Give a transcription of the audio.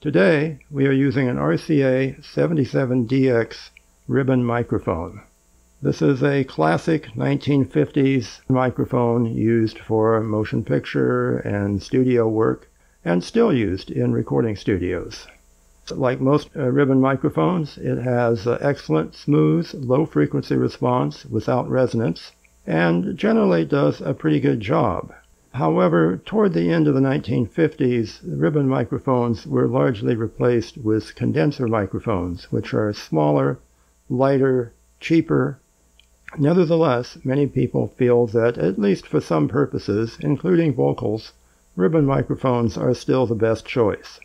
Today, we are using an RCA 77DX ribbon microphone. This is a classic 1950s microphone used for motion picture and studio work and still used in recording studios. Like most uh, ribbon microphones, it has uh, excellent, smooth, low frequency response without resonance and generally does a pretty good job. However, toward the end of the 1950s, ribbon microphones were largely replaced with condenser microphones, which are smaller, lighter, cheaper. Nevertheless, many people feel that, at least for some purposes, including vocals, ribbon microphones are still the best choice.